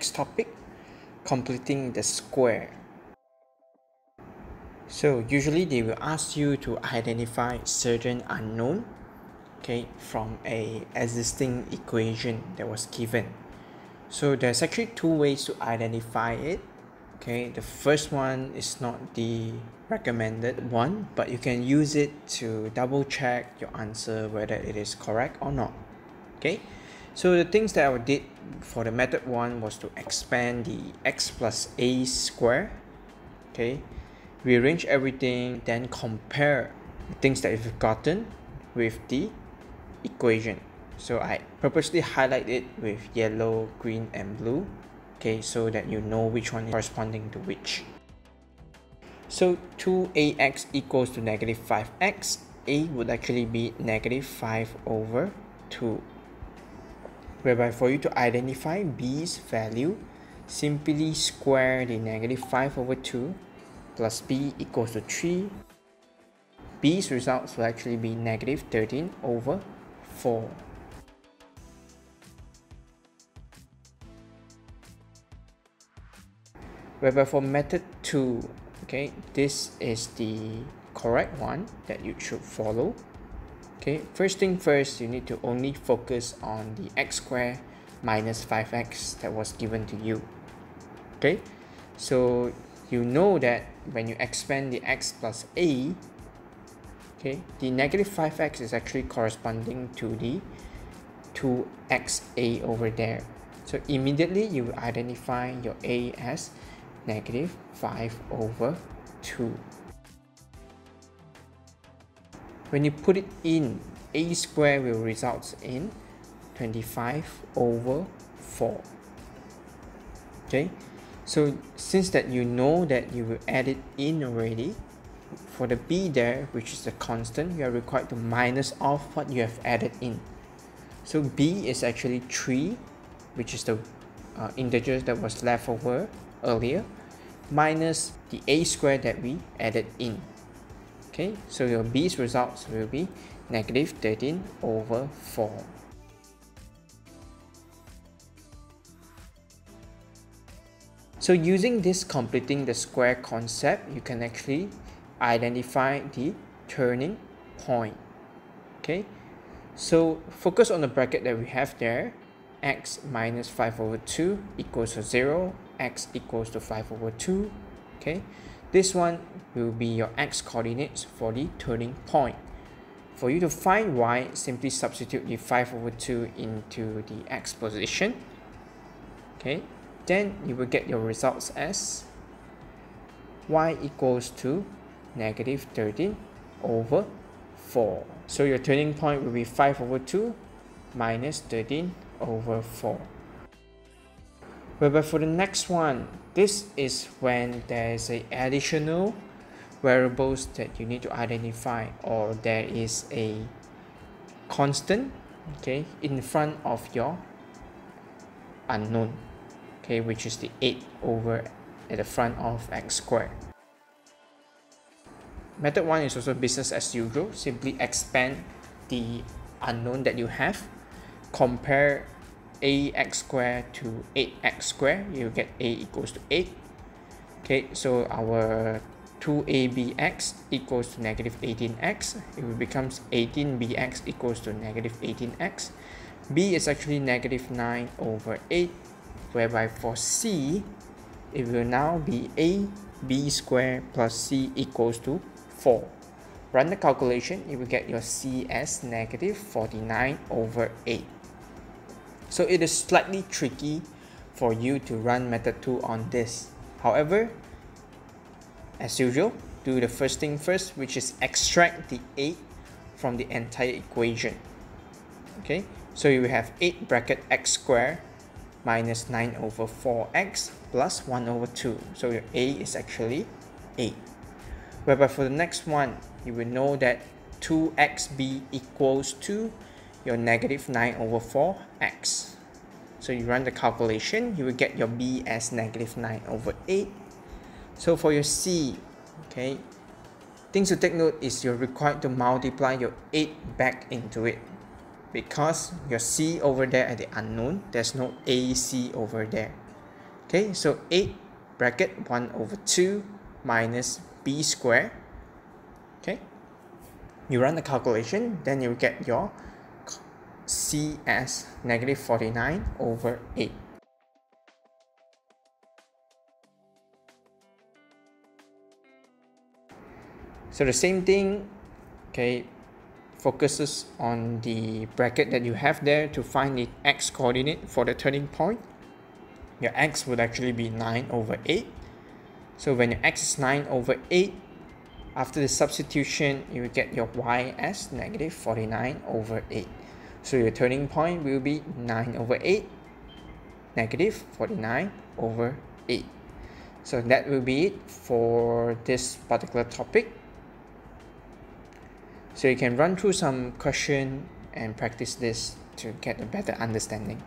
next topic, completing the square. So usually they will ask you to identify certain unknown okay from a existing equation that was given. So there's actually two ways to identify it. Okay, the first one is not the recommended one, but you can use it to double check your answer whether it is correct or not. Okay, so the things that I did for the method one was to expand the x plus a square. Okay, rearrange everything, then compare the things that you've gotten with the equation. So I purposely highlight it with yellow, green, and blue, okay, so that you know which one is corresponding to which. So 2ax equals to negative 5x, a would actually be negative 5 over 2. Whereby for you to identify b's value, simply square the negative 5 over 2 plus b equals to 3. b's results will actually be negative 13 over 4. Whereby for method 2, okay, this is the correct one that you should follow. Okay, first thing first, you need to only focus on the x squared minus 5x that was given to you. Okay, so you know that when you expand the x plus a, okay, the negative 5x is actually corresponding to the 2xa over there. So immediately you identify your a as negative 5 over 2. When you put it in, a squared will result in 25 over 4. Okay, so since that you know that you will add it in already, for the b there, which is the constant, you are required to minus off what you have added in. So b is actually 3, which is the uh, integers that was left over earlier, minus the a squared that we added in. Okay, so your b's results will be negative 13 over 4. So using this completing the square concept, you can actually identify the turning point. Okay, so focus on the bracket that we have there. x minus 5 over 2 equals to 0, x equals to 5 over 2. Okay, this one will be your x coordinates for the turning point. For you to find y, simply substitute the 5 over 2 into the x position. Okay, then you will get your results as y equals to negative 13 over 4. So your turning point will be 5 over 2 minus 13 over 4. Whereby for the next one, this is when there is a additional variables that you need to identify or there is a constant okay in front of your unknown okay which is the 8 over at the front of x squared. Method 1 is also business as usual. Simply expand the unknown that you have. Compare ax squared to 8x squared you get a equals to 8 okay so our 2abx equals to negative 18x it becomes 18bx equals to negative 18x b is actually negative 9 over 8 whereby for c it will now be a b squared plus c equals to 4 run the calculation you will get your c as negative 49 over 8 so it is slightly tricky for you to run method 2 on this however as usual, do the first thing first, which is extract the 8 from the entire equation. Okay, so you have 8 bracket x squared minus 9 over 4x plus 1 over 2. So your a is actually 8. Whereby for the next one, you will know that 2xb equals to your negative 9 over 4x. So you run the calculation, you will get your b as negative 9 over 8 so for your C, okay, things to take note is you're required to multiply your 8 back into it because your C over there at the unknown, there's no AC over there. Okay, so 8 bracket 1 over 2 minus b square. Okay, you run the calculation, then you get your c as negative 49 over 8. So the same thing, okay, focuses on the bracket that you have there to find the x coordinate for the turning point. Your x would actually be 9 over 8. So when your x is 9 over 8, after the substitution, you will get your y as negative 49 over 8. So your turning point will be 9 over 8, negative 49 over 8. So that will be it for this particular topic. So you can run through some question and practice this to get a better understanding.